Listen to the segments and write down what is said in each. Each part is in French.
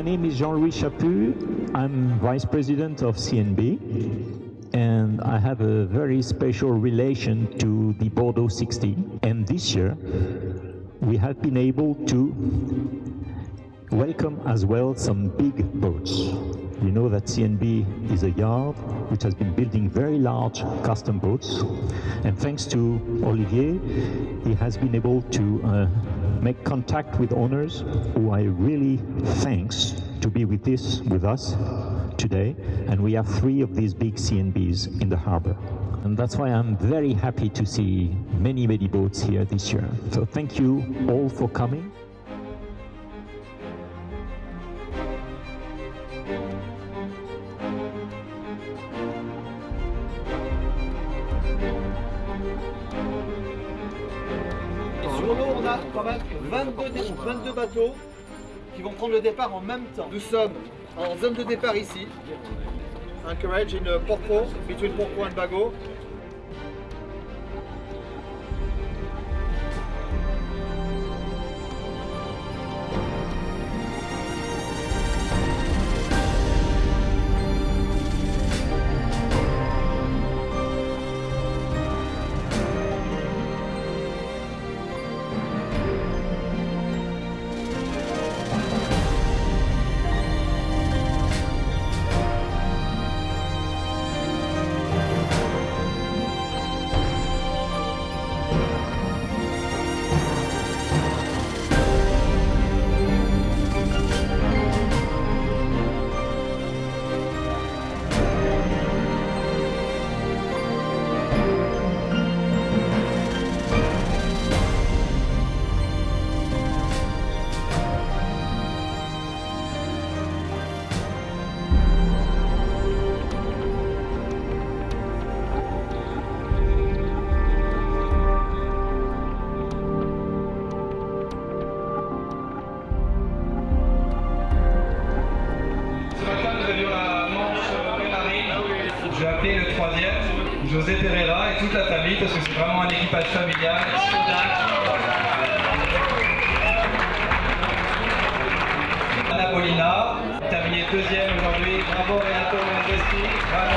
name is Jean-Louis Chaput. I'm Vice President of CNB, and I have a very special relation to the Bordeaux 60. And this year, we have been able to welcome as well some big boats. You know that CNB is a yard which has been building very large custom boats. And thanks to Olivier, he has been able to uh, make contact with owners who I really thanks to be with this with us today. And we have three of these big CNBs in the harbor. And that's why I'm very happy to see many, many boats here this year. So thank you all for coming. Sur l'eau, on a quand même 22, dé- 22 bateaux qui vont prendre le départ en même temps. Nous sommes en zone de départ ici. Anchorage in Porco, between Porco and Bago. José Pereira et toute la famille parce que c'est vraiment un équipage familial. Anna Paulina, terminé deuxième aujourd'hui. Bravo Renato Investi. Bravo.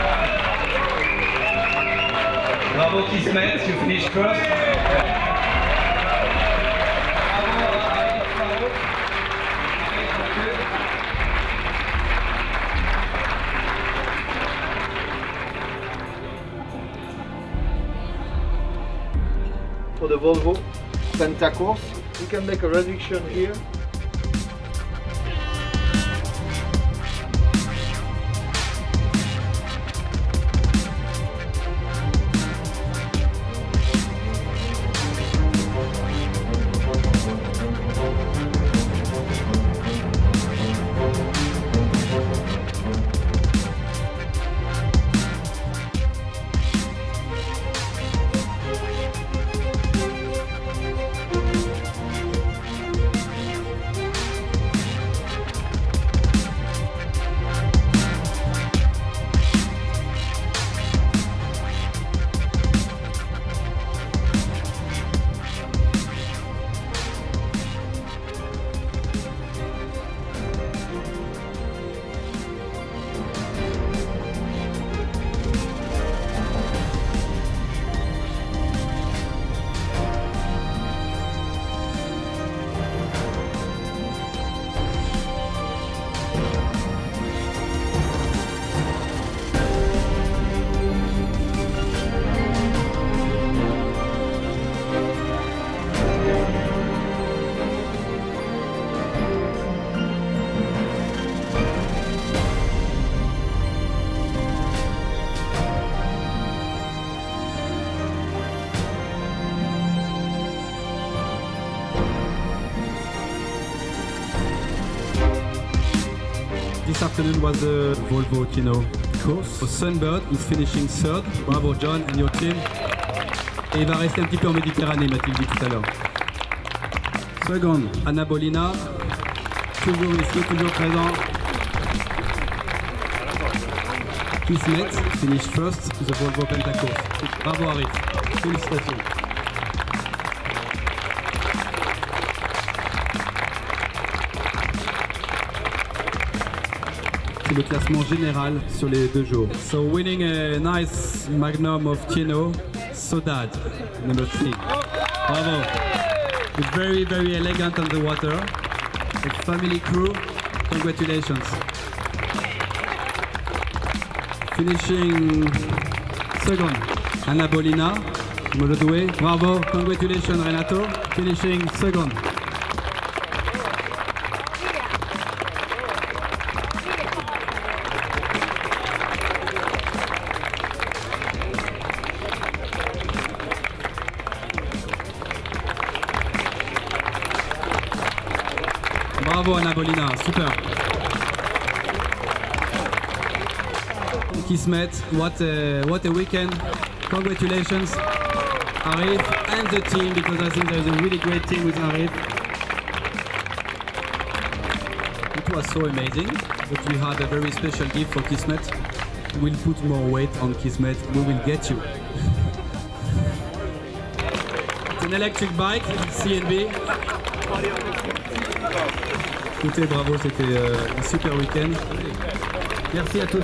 Bravo Kismet, you finished first. The Volvo Pentacourse, we can make a reduction here. This afternoon was the Volvo Kino course. Sunbird is finishing third. Bravo John and your team. Et il va rester un petit peu en Méditerranée, m'a-t-il dit tout à l'heure. Second, Anna Bolina. Toujours ici, toujours présent. Kismet, finished first, the Volvo Pentacourse. Bravo Arif. Félicitations. Le classement général sur les deux jours. So winning a nice magnum of Tino, Sodad, number three. Bravo. It's very, very elegant on the water. A family crew. Congratulations. Finishing second, Anna Bolina, Molodoué. Bravo. Congratulations, Renato. Finishing second. Bravo Anna Bolina, super. Kismet, what a, what a weekend. Congratulations, Arif and the team, because I think there's a really great team with Arif. It was so amazing, but we had a very special gift for Kismet. We'll put more weight on Kismet, we will get you. It's an electric bike, CNB. Bravo, c'était euh, un super week-end. Merci à tous.